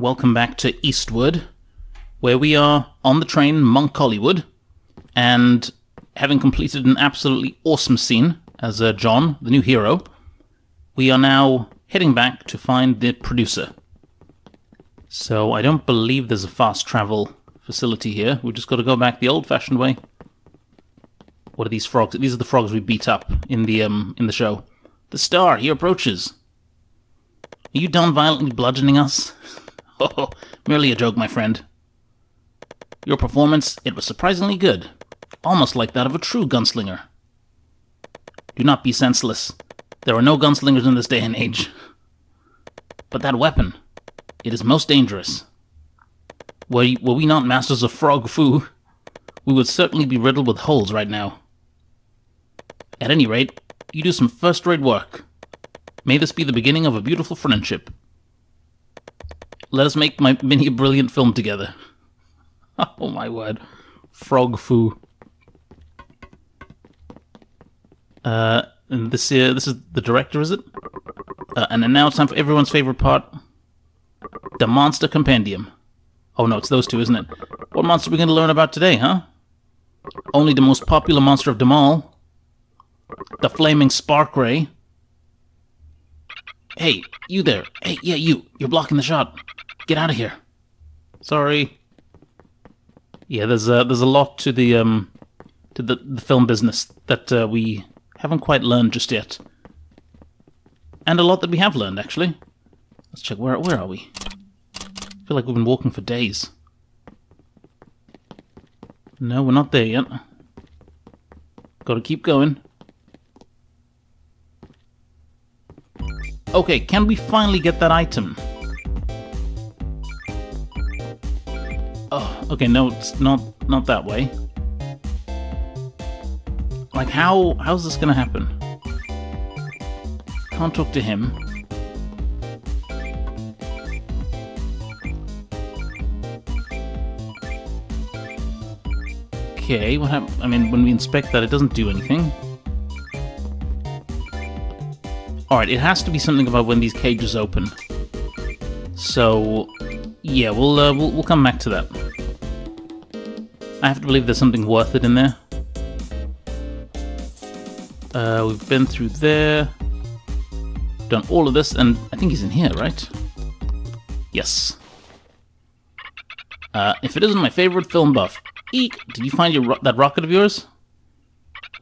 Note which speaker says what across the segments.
Speaker 1: welcome back to Eastward, where we are on the train Monkollywood, and having completed an absolutely awesome scene as uh, John, the new hero, we are now heading back to find the producer. So I don't believe there's a fast travel facility here. We've just got to go back the old-fashioned way. What are these frogs? These are the frogs we beat up in the um in the show. The star, he approaches. Are you done violently bludgeoning us? Merely a joke, my friend. Your performance, it was surprisingly good. Almost like that of a true gunslinger. Do not be senseless. There are no gunslingers in this day and age. But that weapon, it is most dangerous. Were, were we not masters of frog foo, we would certainly be riddled with holes right now. At any rate, you do some first-rate work. May this be the beginning of a beautiful friendship. Let us make my mini brilliant film together. oh my word. Frog foo. Uh, and this uh, this is the director, is it? Uh, and then now it's time for everyone's favorite part. The Monster Compendium. Oh no, it's those two, isn't it? What monster are we going to learn about today, huh? Only the most popular monster of them all. The Flaming Spark Ray. Hey, you there. Hey, yeah, you. You're blocking the shot. Get out of here. Sorry. Yeah, there's a, there's a lot to the um to the, the film business that uh, we haven't quite learned just yet. And a lot that we have learned actually. Let's check where where are we? I feel like we've been walking for days. No, we're not there yet. Gotta keep going. Okay, can we finally get that item? Oh, okay, no, it's not not that way. Like how how's this gonna happen? Can't talk to him. Okay, what happened? I mean, when we inspect that, it doesn't do anything. Alright, it has to be something about when these cages open. So, yeah, we'll, uh, we'll, we'll come back to that. I have to believe there's something worth it in there. Uh, we've been through there. Done all of this, and I think he's in here, right? Yes. Uh, if it isn't my favorite film buff, eek! Did you find your ro that rocket of yours?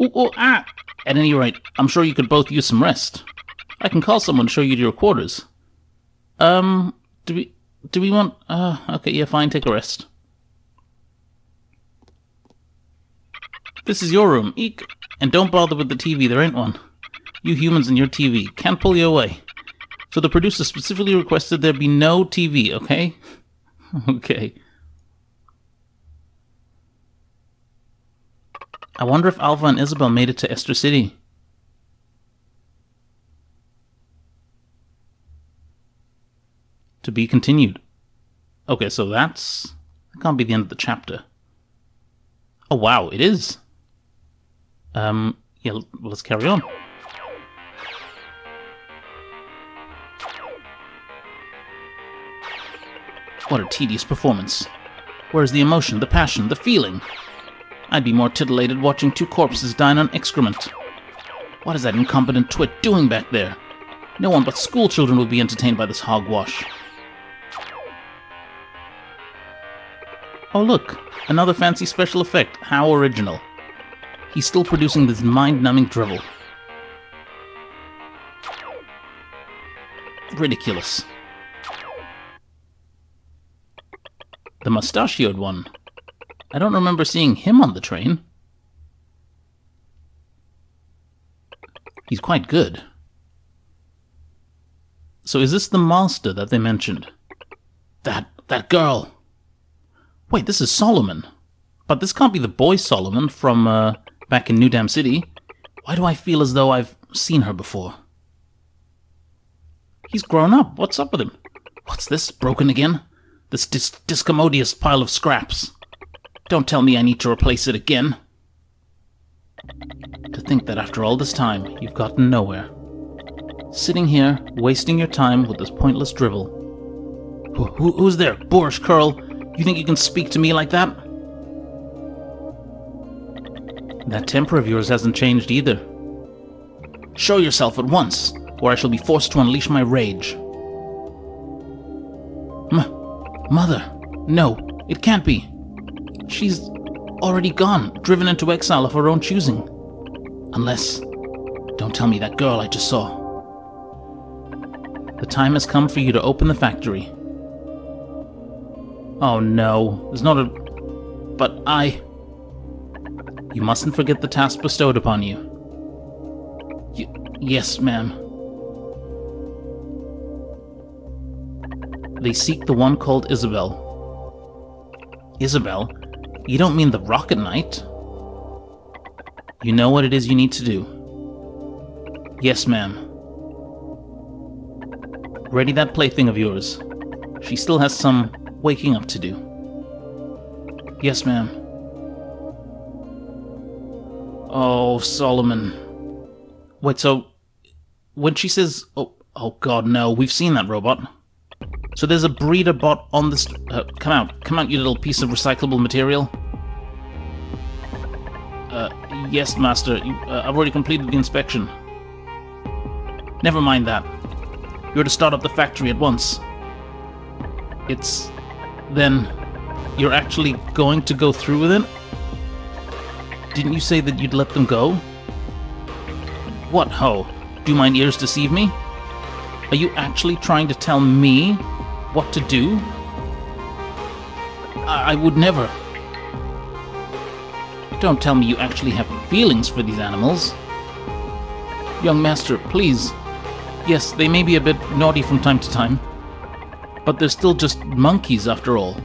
Speaker 1: Ooh, ooh, ah! At any rate, I'm sure you could both use some rest. I can call someone to show you to your quarters. Um, do we do we want? Uh, okay, yeah, fine. Take a rest. This is your room. Eek. And don't bother with the TV. There ain't one. You humans and your TV can't pull you away. So the producer specifically requested there be no TV. Okay. okay. I wonder if Alva and Isabel made it to Esther City. To be continued. Okay, so that's... That can't be the end of the chapter. Oh, wow, it is. Um, yeah, let's carry on. What a tedious performance. Where's the emotion, the passion, the feeling? I'd be more titillated watching two corpses dine on excrement. What is that incompetent twit doing back there? No one but schoolchildren would be entertained by this hogwash. Oh look, another fancy special effect. How original. He's still producing this mind-numbing drivel. Ridiculous. The mustachioed one. I don't remember seeing him on the train. He's quite good. So is this the monster that they mentioned? That that girl. Wait, this is Solomon. But this can't be the boy Solomon from uh, back in New Dam City. Why do I feel as though I've seen her before? He's grown up. What's up with him? What's this? Broken again? This dis discommodious pile of scraps. Don't tell me I need to replace it again. To think that after all this time, you've gotten nowhere. Sitting here, wasting your time with this pointless drivel. Who, who- who's there? Boorish curl. You think you can speak to me like that? That temper of yours hasn't changed either. Show yourself at once, or I shall be forced to unleash my rage. M- Mother! No, it can't be. She's already gone, driven into exile of her own choosing. Unless. Don't tell me that girl I just saw. The time has come for you to open the factory. Oh no, there's not a. But I. You mustn't forget the task bestowed upon you. Y- yes, ma'am. They seek the one called Isabel. Isabel? You don't mean the Rocket Knight? You know what it is you need to do. Yes, ma'am. Ready that plaything of yours. She still has some waking up to do. Yes, ma'am. Oh, Solomon. Wait, so when she says, "Oh, oh God, no," we've seen that robot. So there's a breeder bot on this. Uh, come out, come out, you little piece of recyclable material. Uh, yes, master. Uh, I've already completed the inspection. Never mind that. You're to start up the factory at once. It's. Then. You're actually going to go through with it? Didn't you say that you'd let them go? What ho? Do my ears deceive me? Are you actually trying to tell me what to do? I, I would never. Don't tell me you actually have feelings for these animals. Young master, please. Yes, they may be a bit naughty from time to time, but they're still just monkeys after all.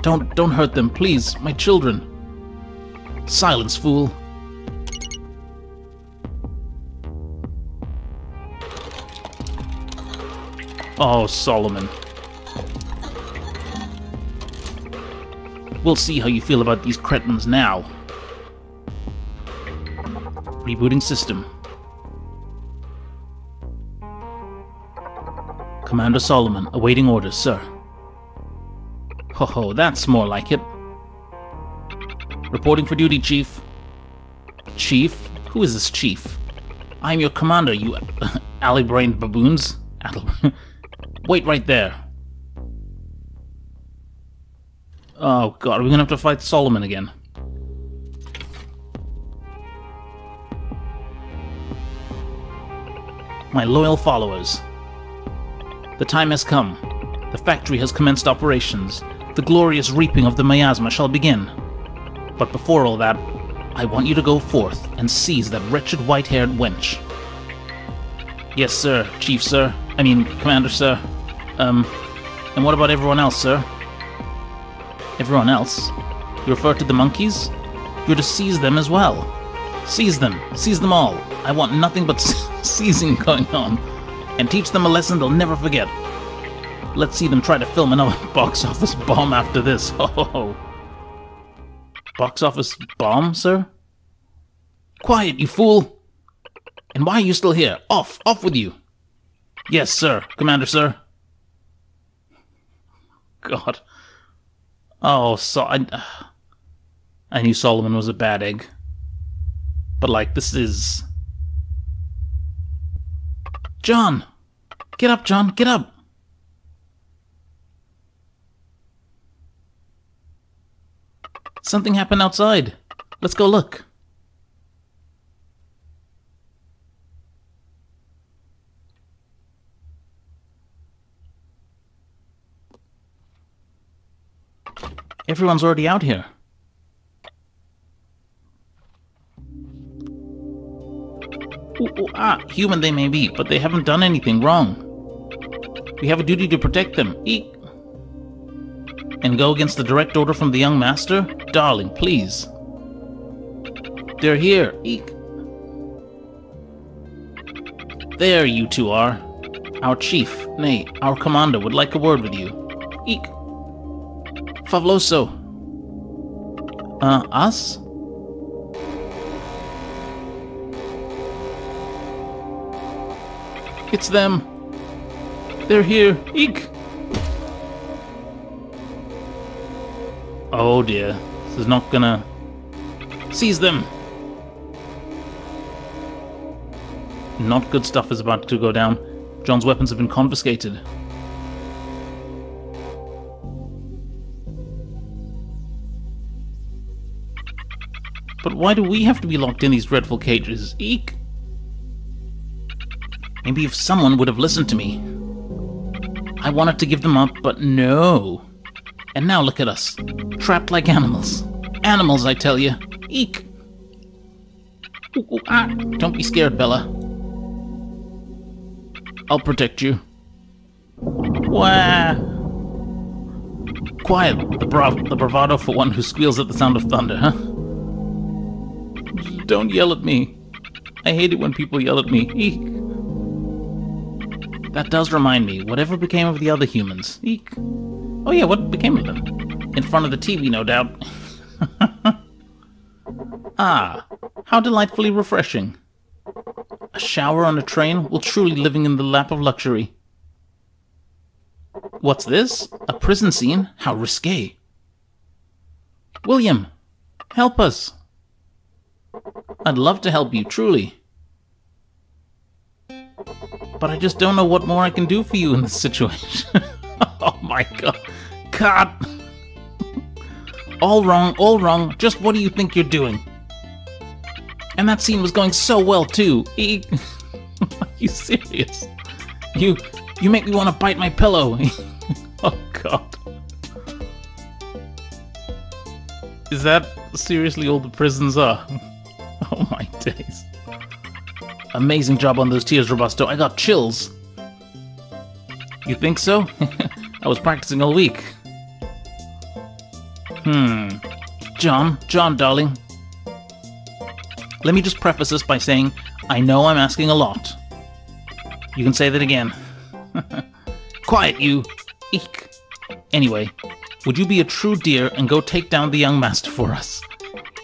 Speaker 1: Don't don't hurt them, please, my children. Silence, fool. Oh, Solomon. We'll see how you feel about these cretins now. Rebooting system. Commander Solomon, awaiting orders, sir. Ho ho, that's more like it. Reporting for duty, Chief. Chief? Who is this Chief? I'm your commander, you alley-brained baboons. Wait right there. Oh god, we're we gonna have to fight Solomon again? My loyal followers. The time has come. The factory has commenced operations. The glorious reaping of the miasma shall begin. But before all that, I want you to go forth and seize that wretched white-haired wench. Yes, sir, Chief, sir. I mean, Commander, sir. Um, and what about everyone else, sir? Everyone else? You refer to the monkeys? You're to seize them as well. Seize them. Seize them all. I want nothing but seizing going on. And teach them a lesson they'll never forget. Let's see them try to film another box office bomb after this. Ho ho ho. Box office bomb, sir? Quiet, you fool! And why are you still here? Off! Off with you! Yes, sir. Commander, sir. God. Oh, so I, I knew Solomon was a bad egg. But, like, this is. John! Get up, John, get up! Something happened outside. Let's go look. Everyone's already out here. Ooh, ooh, ah, human they may be, but they haven't done anything wrong. We have a duty to protect them. Eek. And go against the direct order from the young master? Darling, please. They're here. Eek. There you two are. Our chief, nay, our commander would like a word with you. Eek. Favloso. Uh, us? It's them. They're here. Eek. Oh dear. This is not gonna... Seize them! Not good stuff is about to go down. John's weapons have been confiscated. But why do we have to be locked in these dreadful cages? Eek! Maybe if someone would have listened to me. I wanted to give them up, but no. And now look at us. Trapped like animals. Animals, I tell you. Eek! Ooh, ooh, ah. Don't be scared, Bella. I'll protect you. Wah! Quiet, the, the bravado for one who squeals at the sound of thunder, huh? Don't yell at me. I hate it when people yell at me. Eek. That does remind me, whatever became of the other humans? Eek. Oh yeah, what became of them? In front of the TV, no doubt. ah, how delightfully refreshing. A shower on a train Well, truly living in the lap of luxury. What's this? A prison scene? How risque. William, help us. I'd love to help you, truly. But I just don't know what more I can do for you in this situation. oh my god. God. all wrong, all wrong. Just what do you think you're doing? And that scene was going so well too. Are you serious? You you make me want to bite my pillow. oh god. Is that seriously all the prisons are? oh my days. Amazing job on those tears, Robusto. I got chills. You think so? I was practicing all week. Hmm. John, John, darling. Let me just preface this by saying I know I'm asking a lot. You can say that again. Quiet, you! Eek! Anyway, would you be a true dear and go take down the young master for us?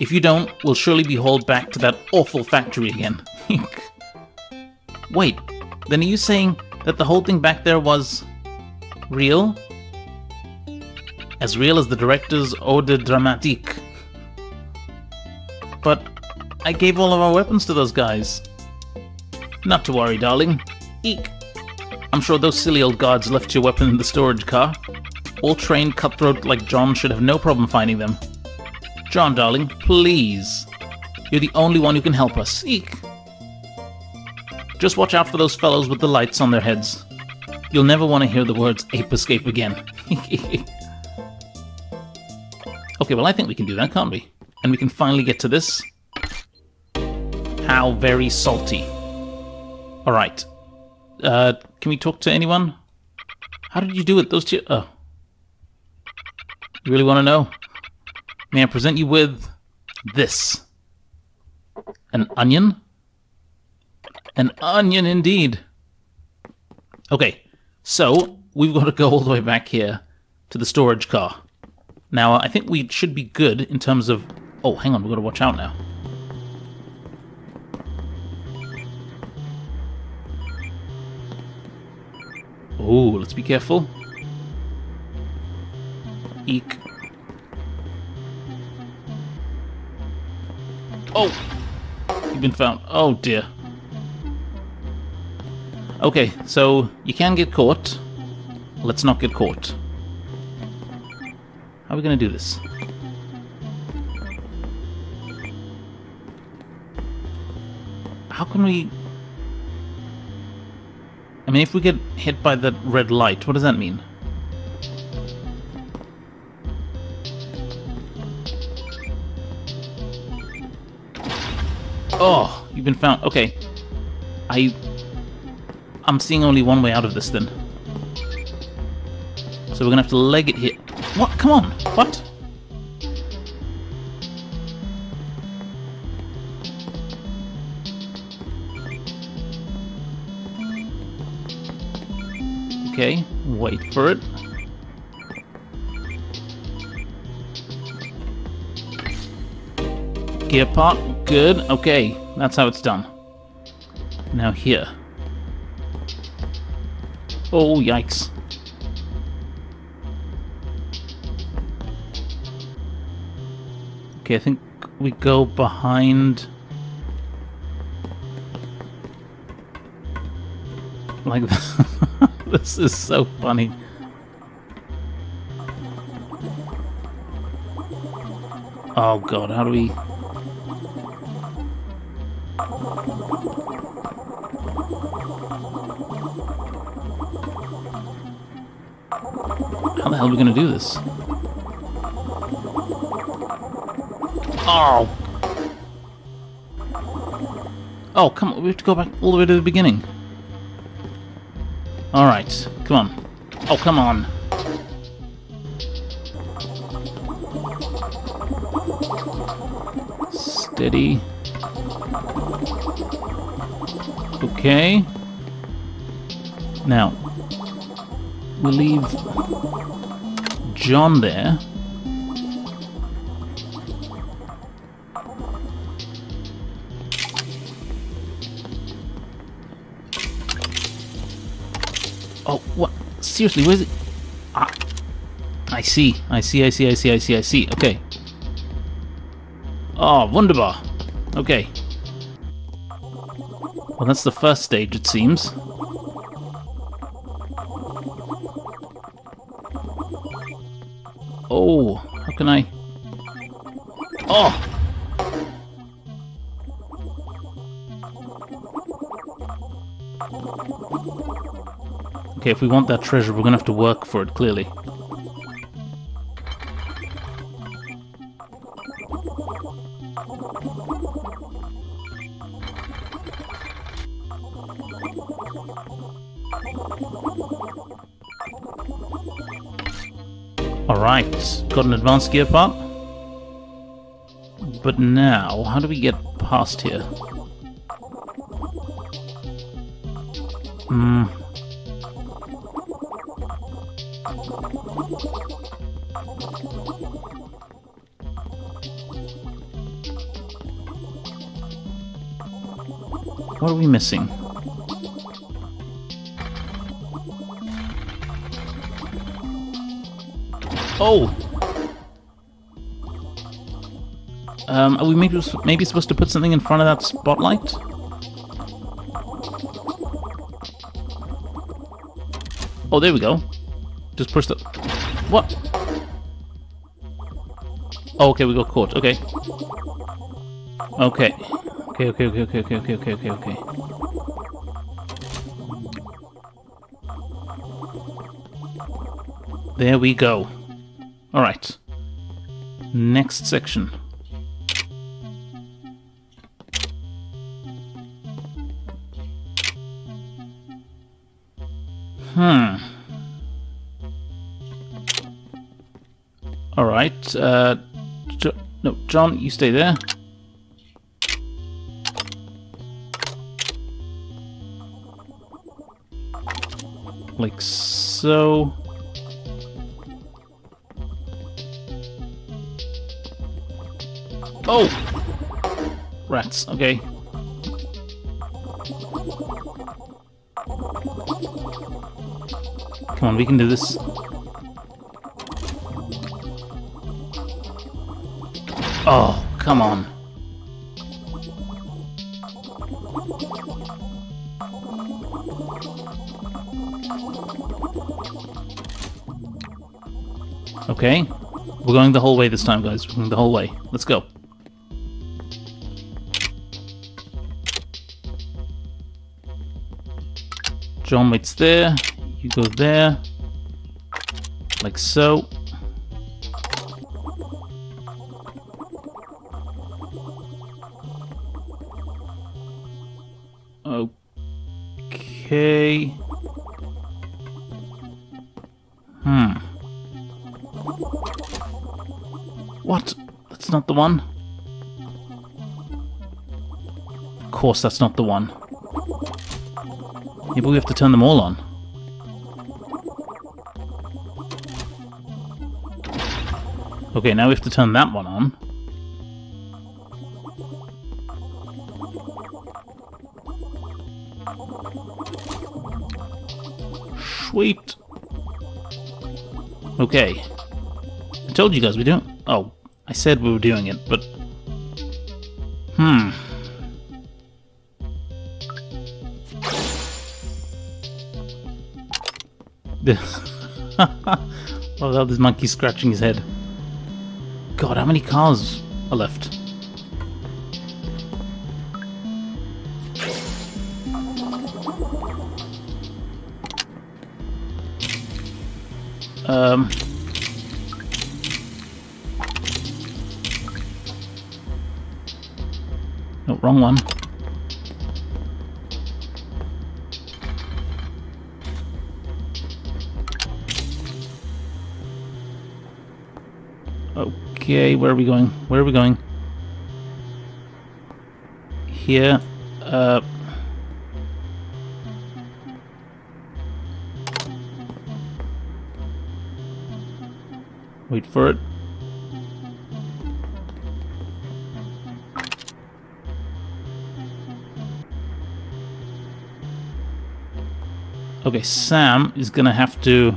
Speaker 1: If you don't, we'll surely be hauled back to that awful factory again. Wait, then are you saying that the whole thing back there was... real? As real as the director's Eau de Dramatique. But I gave all of our weapons to those guys. Not to worry, darling. Eek. I'm sure those silly old guards left your weapon in the storage car. All trained cutthroat like John should have no problem finding them. John, darling, please. You're the only one who can help us. Eek. Just watch out for those fellows with the lights on their heads. You'll never want to hear the words ape escape again. okay, well I think we can do that, can't we? And we can finally get to this. How very salty. Alright. Uh, can we talk to anyone? How did you do it? Those two... Oh. You really want to know? May I present you with this? An onion? An onion indeed. Okay, so we've got to go all the way back here to the storage car. Now, I think we should be good in terms of... Oh, hang on, we've got to watch out now. Oh, let's be careful. Eek. Oh! You've been found. Oh dear. Okay, so you can get caught. Let's not get caught. How are we gonna do this? How can we... I mean, if we get hit by that red light, what does that mean? Oh, you've been found. Okay. I... I'm seeing only one way out of this then. So we're gonna have to leg it here. What? Come on! What? Okay, wait for it. Gear part, good. Okay, that's how it's done. Now here. Oh, yikes. Okay, I think we go behind... Like this is so funny. Oh god, how do we... How the hell are we gonna do this? Oh! Oh, come on, we have to go back all the way to the beginning. Alright, come on. Oh, come on. Steady. Okay. Now, we'll leave John there. Oh, what? Seriously, where's it? Ah, I see, I see, I see, I see, I see, I see. Okay. Oh, wunderbar. Okay. Well, that's the first stage, it seems. Oh, how can I... Oh! Okay, if we want that treasure, we're gonna have to work for it, clearly. Got an advanced gear part. But now, how do we get past here? Hmm. What are we missing? Oh! Um, are we maybe, maybe supposed to put something in front of that spotlight? Oh, there we go. Just push the... What? Oh, okay, we got caught. Okay. Okay. Okay, okay, okay, okay, okay, okay, okay, okay, okay. There we go. Alright. Next section. Hmm. Alright, uh... Jo no, John, you stay there. Like so. Oh! Rats, okay. Come on, we can do this. Oh, come on. Okay. We're going the whole way this time, guys. We're going the whole way. Let's go. John waits there. You go there. Like so. Okay. Hmm. What? That's not the one? Of course that's not the one. Yeah, but we have to turn them all on. Okay, now we have to turn that one on. Sweet. Okay. I told you guys we don't... Oh, I said we were doing it, but... Hmm. oh, hell, this monkey scratching his head. God, how many cars are left? Um... No, wrong one. Okay, where are we going? Where are we going? Here. Uh... Wait for it. Okay, Sam is gonna have to...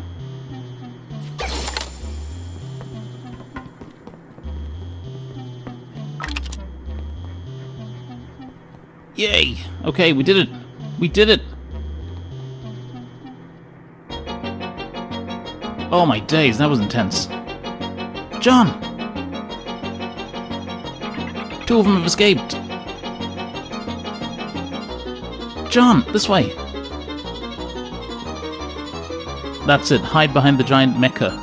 Speaker 1: Okay, we did it! We did it! Oh my days, that was intense. John! Two of them have escaped! John, this way! That's it, hide behind the giant mecha.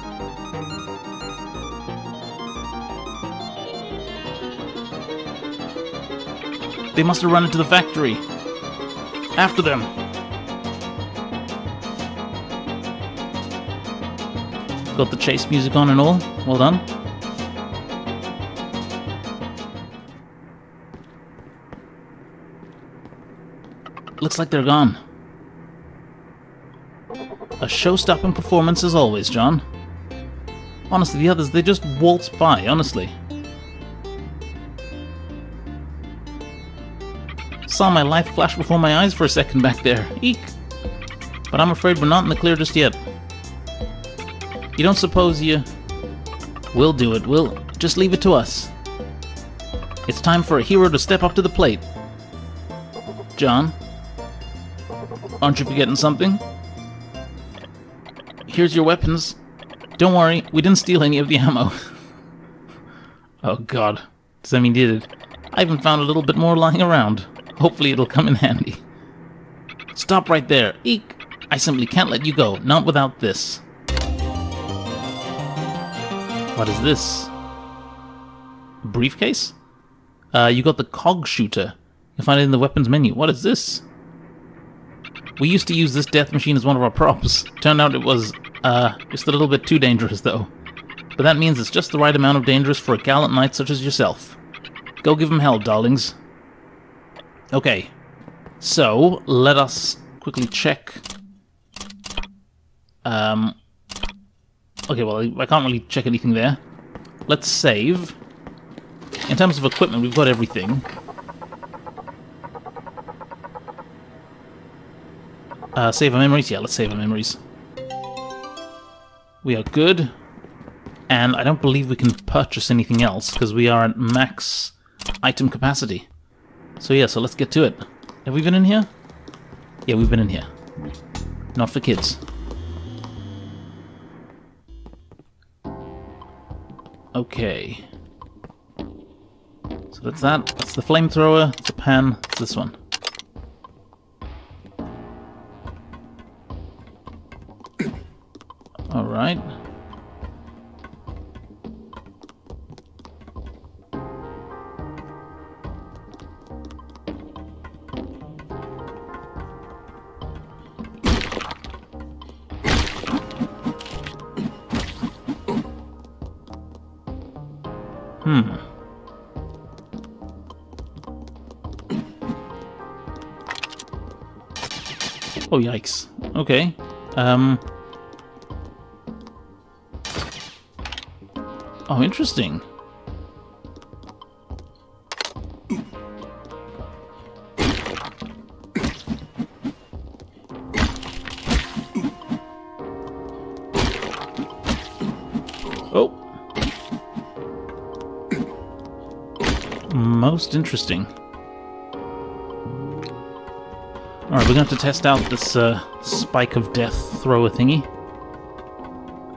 Speaker 1: They must have run into the factory. After them. Got the chase music on and all. Well done. Looks like they're gone. A show-stopping performance as always, John. Honestly, the others, they just waltz by, honestly. Saw my life flash before my eyes for a second back there. Eek! But I'm afraid we're not in the clear just yet. You don't suppose you... We'll do it, we'll... Just leave it to us. It's time for a hero to step up to the plate. John? Aren't you forgetting something? Here's your weapons. Don't worry, we didn't steal any of the ammo. oh god. Does that mean did it? I even found a little bit more lying around. Hopefully it'll come in handy. Stop right there. Eek! I simply can't let you go, not without this. What is this? Briefcase? Uh, you got the cog shooter. You'll find it in the weapons menu. What is this? We used to use this death machine as one of our props. Turned out it was, uh, just a little bit too dangerous, though. But that means it's just the right amount of dangerous for a gallant knight such as yourself. Go give him hell, darlings. Okay. So, let us quickly check. Um... Okay, well, I can't really check anything there. Let's save. In terms of equipment, we've got everything. Uh, save our memories? Yeah, let's save our memories. We are good. And I don't believe we can purchase anything else, because we are at max item capacity. So yeah, so let's get to it. Have we been in here? Yeah, we've been in here. Not for kids. Okay. So that's that. That's the flamethrower. It's a pan. It's this one. Hmm. Oh, yikes. Okay. Um... Oh, interesting. Interesting. Alright, we're going to have to test out this uh, spike of death thrower thingy.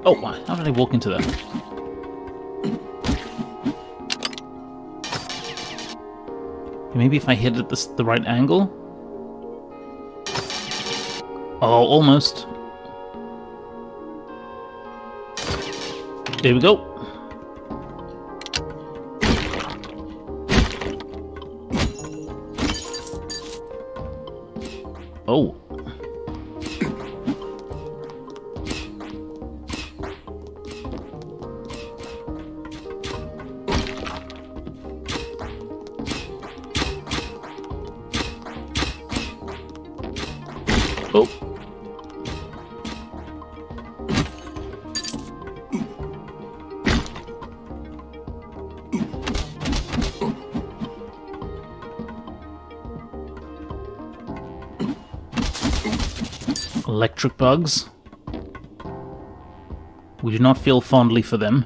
Speaker 1: Oh, how did I walk into that? Maybe if I hit it this the right angle? Oh, almost. There we go. Electric bugs. We do not feel fondly for them.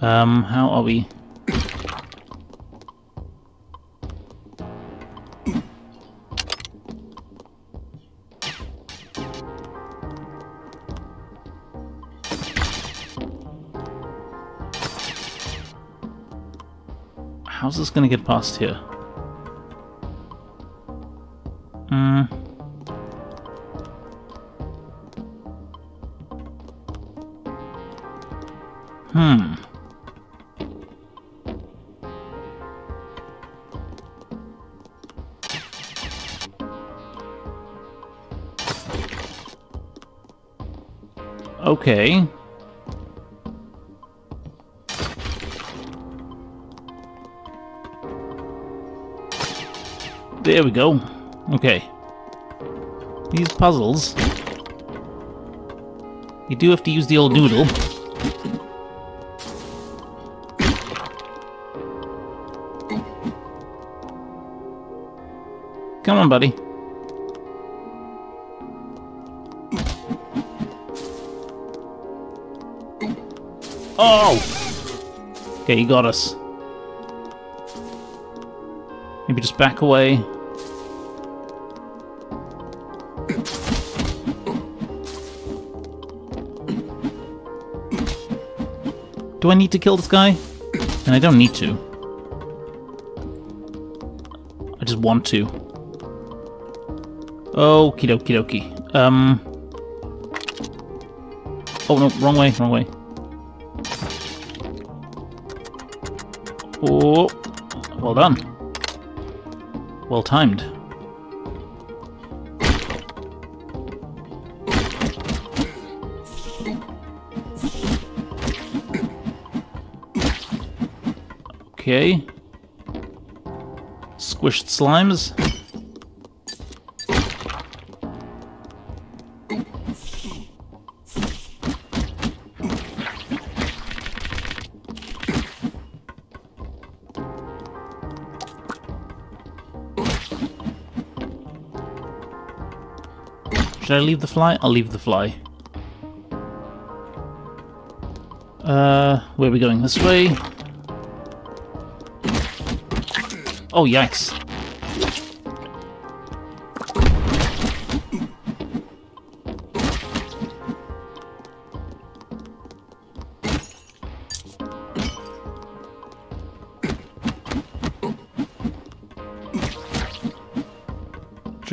Speaker 1: Um, how are we? How's this gonna get past here? Hmm. Hmm. Okay. There we go. Okay. These puzzles... You do have to use the old noodle. Come on, buddy. Oh! Okay, he got us. Maybe just back away. Do I need to kill this guy? And I don't need to. I just want to. Okie dokie dokie. Um. Oh no, wrong way, wrong way. Oh, well done. Well timed. Okay. Squished slimes. Should I leave the fly? I'll leave the fly. Uh, where are we going? This way? Oh, yikes.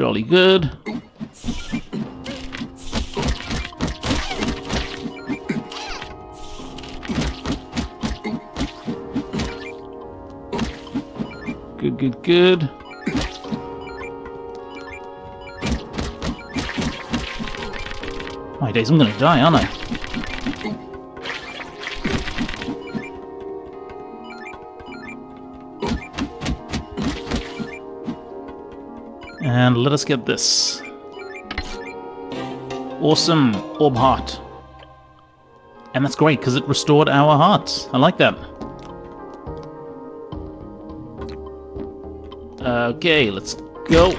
Speaker 1: Jolly good. Good, good, good. My days, I'm gonna die, aren't I? And let us get this. Awesome orb heart. And that's great, because it restored our hearts. I like that. Okay, let's go.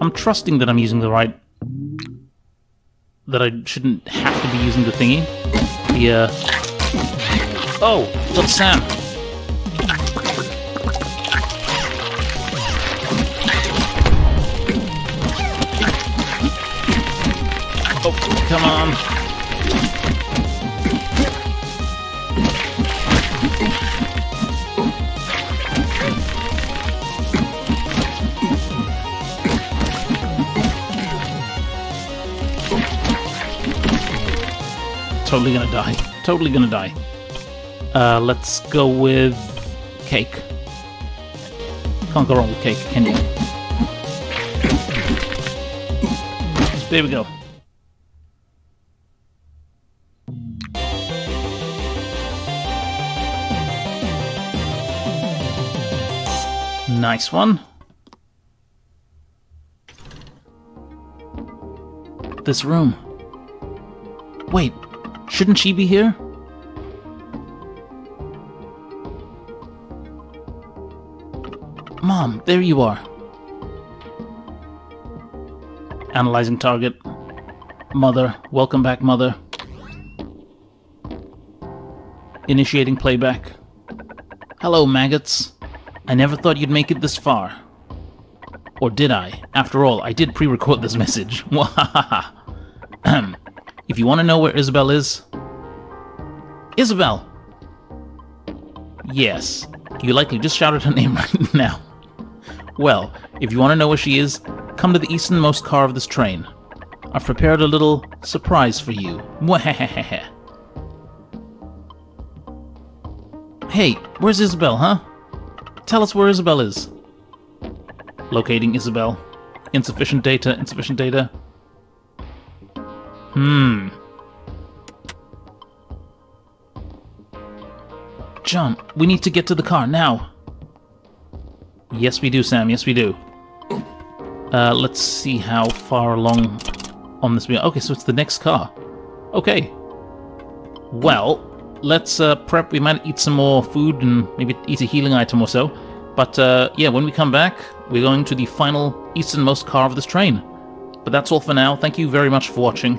Speaker 1: I'm trusting that I'm using the right that I shouldn't have to be using the thingy. The, uh... Oh! That's Sam! Oh, come on! Totally gonna die. Totally gonna die. Uh, let's go with cake. Can't go wrong with cake, can you? There we go. Nice one. This room. Wait, shouldn't she be here? Mom, there you are. Analyzing target. Mother, welcome back, Mother. Initiating playback. Hello, maggots. I never thought you'd make it this far. Or did I? After all, I did pre-record this message. if you want to know where Isabel is... Isabel! Yes, you likely just shouted her name right now. Well, if you want to know where she is, come to the easternmost car of this train. I've prepared a little surprise for you. Hey, where's Isabel, huh? Tell us where Isabel is. Locating Isabel. Insufficient data, insufficient data. Hmm. John, we need to get to the car now. Yes, we do, Sam. Yes, we do. Uh, let's see how far along on this we are. Okay, so it's the next car. Okay. Well, let's uh, prep. We might eat some more food and maybe eat a healing item or so. But uh, yeah, when we come back, we're going to the final easternmost car of this train. But that's all for now. Thank you very much for watching,